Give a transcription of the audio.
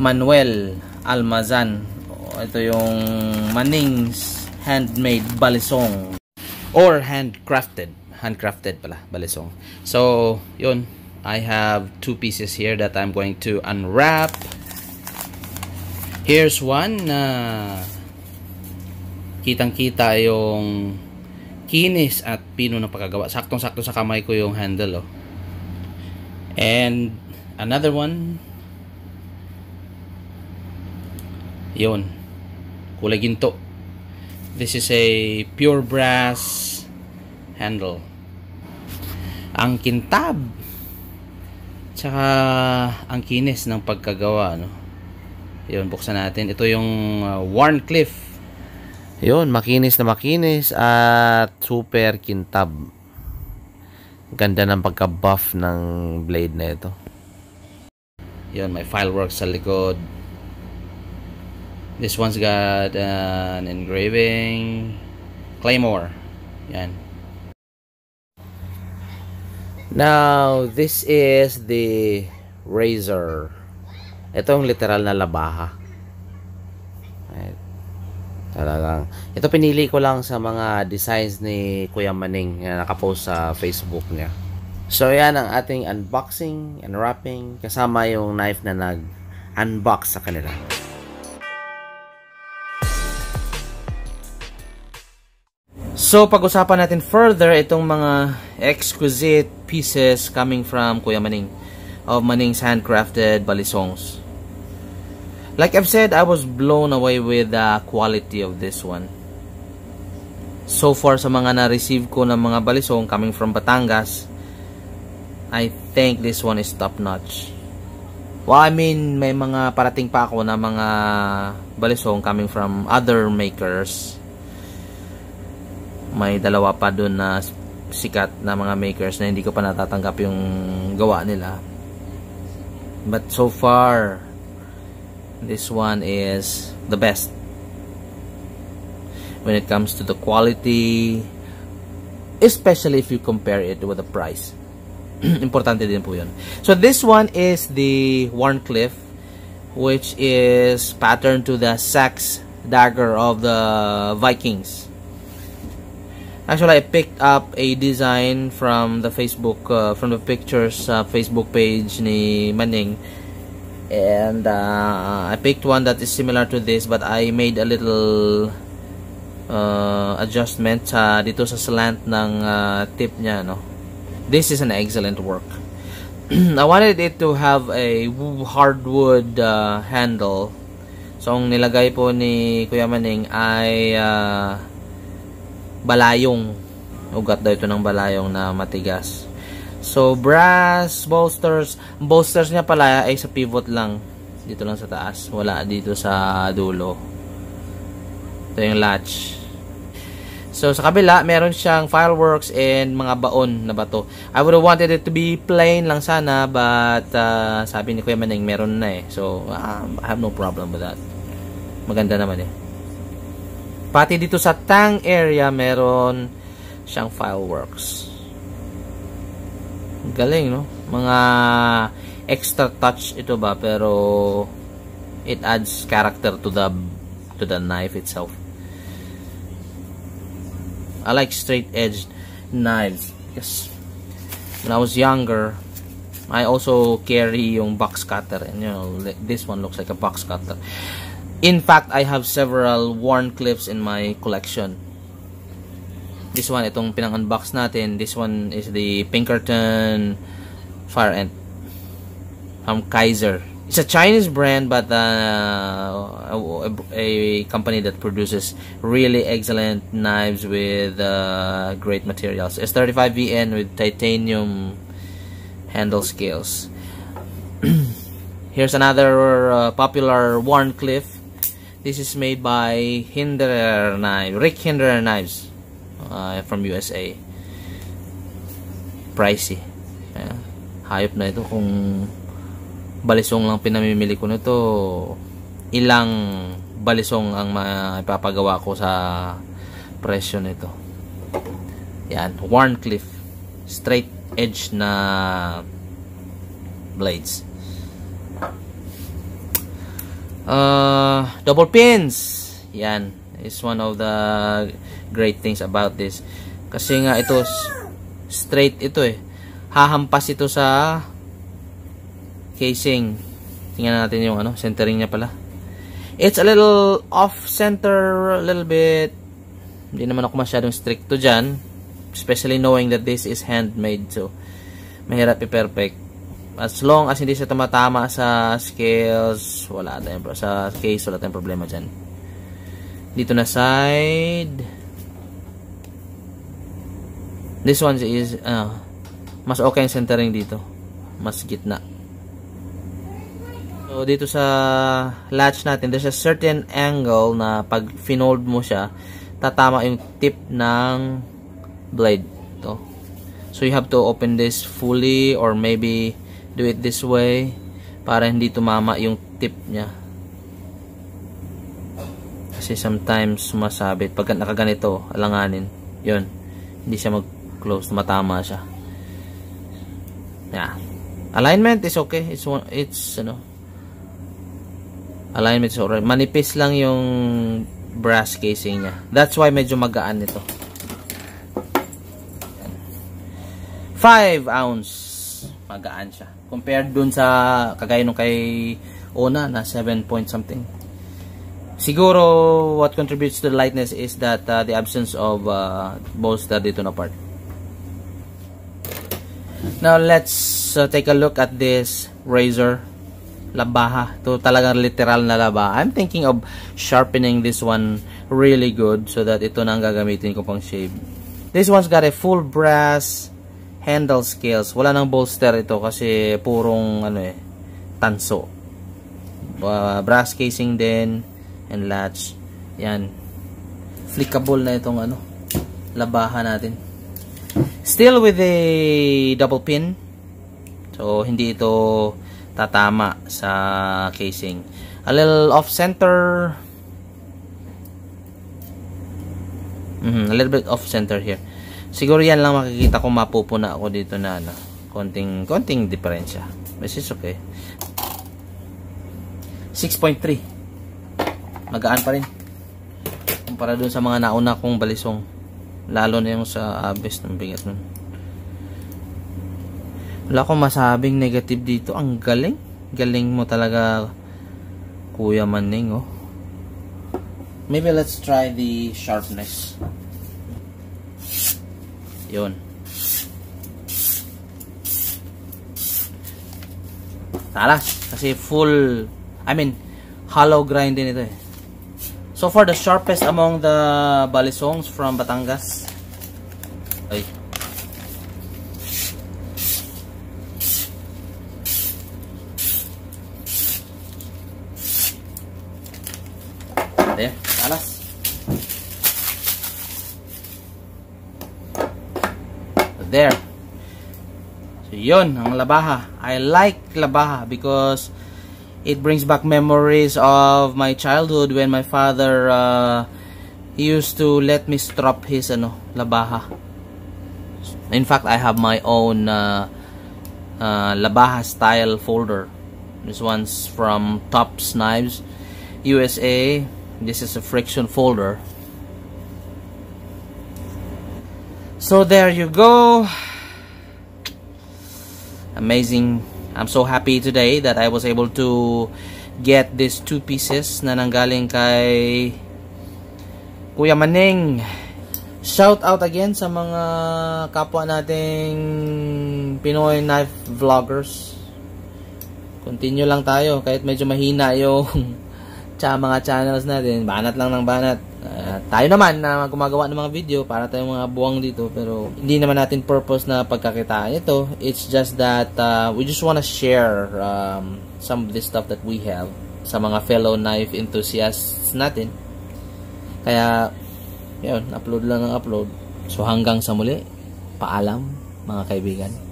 Manuel Almazan. Ito yung Maning's handmade balisong or handcrafted. Handcrafted pala, balisong. So, yun. I have two pieces here that I'm going to unwrap. Here's one na kitang-kita yung kinis at pino ng pagkagawa. Saktong-sakto sa kamay ko yung handle, oh. And another one Yun. Kulay ginto. This is a pure brass handle. Ang kintab. Tsaka ang kinis ng pagkagawa. No? Yun, buksan natin. Ito yung uh, Warncliffe. Yun, makinis na makinis at super kintab. Ganda ng pagka-buff ng blade na ito. Yun, may fireworks sa likod. This one's got uh, an engraving Claymore. Yan. Now, this is the razor. Ito yung literal na labaha. Talagang. Ito pinili ko lang sa mga designs ni Kuya Maning na nakapost sa Facebook niya. So, yan ang ating unboxing, unwrapping, kasama yung knife na nag-unbox sa kanila. So, pag-usapan natin further itong mga exquisite pieces coming from Kuya Maning of Maning's handcrafted balisongs. Like I've said, I was blown away with the quality of this one. So far sa mga na-receive ko ng mga balisong coming from Batangas, I think this one is top notch. Well, I mean, may mga parating pa ako na mga balisong coming from other makers may dalawa pa doon na sikat na mga makers na hindi ko pa natatanggap yung gawa nila. But so far this one is the best. When it comes to the quality especially if you compare it with the price. Importante din po yun. So this one is the Warncliffe which is patterned to the Sax dagger of the Vikings Actually, I picked up a design from the Facebook, uh, from the pictures uh, Facebook page ni Maning. And uh, I picked one that is similar to this but I made a little uh, adjustment uh, dito sa slant ng uh, tip niya. No? This is an excellent work. I wanted it to have a hardwood uh, handle. So, ang nilagay po ni Kuya Maning ay uh, balayong ugat daw ito ng balayong na matigas. So brass bolsters bolsters niya pala ay sa pivot lang dito lang sa taas wala dito sa dulo. Ito yung latch. So sa kabila meron siyang fireworks and mga baon na bato. I would have wanted it to be plain lang sana but uh, sabi ni Kuya Maneng meron na eh. So um, I have no problem with that. Maganda naman eh Pati dito sa tang area, meron siyang fireworks. Galing, no? Mga extra touch ito ba, pero it adds character to the to the knife itself. I like straight edged knives because when I was younger, I also carry yung box cutter and you know, this one looks like a box cutter. In fact, I have several worn clips in my collection. This one, itong pinang-unbox natin, this one is the Pinkerton Fire Ant from Kaiser. It's a Chinese brand, but uh, a, a, company that produces really excellent knives with uh, great materials. S35VN with titanium handle scales. Here's another uh, popular Warncliffe This is made by Hinderer Knives, Rick Hinderer Knives uh, from USA. Pricey. Ayan. Hayop na ito kung balisong lang pinamimili ko nito. Ilang balisong ang maipapagawa ko sa presyo nito. Yan, Warncliffe. Straight edge na blades. Uh, double pins. Yan. Is one of the great things about this. Kasi nga ito straight ito eh. Hahampas ito sa casing. Tingnan natin yung ano, centering niya pala. It's a little off center a little bit. Hindi naman ako masyadong stricto dyan. Especially knowing that this is handmade. So, mahirap i-perfect. As long as hindi siya tumatama sa scales, wala tayong sa case, wala tayong problema dyan. Dito na side. This one is uh, mas okay ang centering dito. Mas gitna. So, dito sa latch natin, there's a certain angle na pag finold mo siya, tatama yung tip ng blade. Ito. So, you have to open this fully or maybe do it this way para hindi tumama yung tip niya. Kasi sometimes sumasabit pag nakaganito alanganin. Yun. Hindi siya mag close matama siya. Yeah. Alignment is okay. It's it's ano alignment is alright. Manipis lang yung brass casing niya. That's why medyo magaan nito 5 ounce magaan siya. Compared dun sa kagaya nung kay Ona na 7 point something. Siguro what contributes to the lightness is that uh, the absence of uh, bolster dito na part. Now let's uh, take a look at this razor labaha. Ito talagang literal na laba. I'm thinking of sharpening this one really good so that ito na ang gagamitin ko pang shave. This one's got a full brass handle scales. Wala nang bolster ito kasi purong ano eh, tanso. Uh, brass casing din and latch. Yan. Flickable na itong ano, labahan natin. Still with a double pin. So, hindi ito tatama sa casing. A little off center. Mm -hmm, a little bit off center here. Siguro yan lang makikita ko mapupuna ako dito na ano, konting konting diferensya. But it's okay. 6.3. Magaan pa rin. Kumpara dun sa mga nauna kong balisong. Lalo na yung sa abes ng bigat nun. Wala akong masabing negative dito. Ang galing. Galing mo talaga Kuya Maning oh. Maybe let's try the sharpness. Yun. Talas. Kasi full, I mean, hollow grind din ito eh. So far, the sharpest among the balisongs from Batangas. Ay. There, talas. There. So, yun, ang labaha. I like labaha because it brings back memories of my childhood when my father uh, used to let me strap his ano, labaha. In fact, I have my own uh, uh, labaha style folder. This one's from Tops Knives USA. This is a friction folder. So there you go. Amazing. I'm so happy today that I was able to get these two pieces na nanggaling kay Kuya Maneng. Shout out again sa mga kapwa nating Pinoy knife vloggers. Continue lang tayo kahit medyo mahina yung mga channels natin. Banat lang ng banat Uh, tayo naman na gumagawa ng mga video para tayong mga buwang dito pero hindi naman natin purpose na pagkakitaan ito. It's just that uh, we just want to share um, some of the stuff that we have sa mga fellow knife enthusiasts natin. Kaya, yun, upload lang ng upload. So hanggang sa muli, paalam mga kaibigan.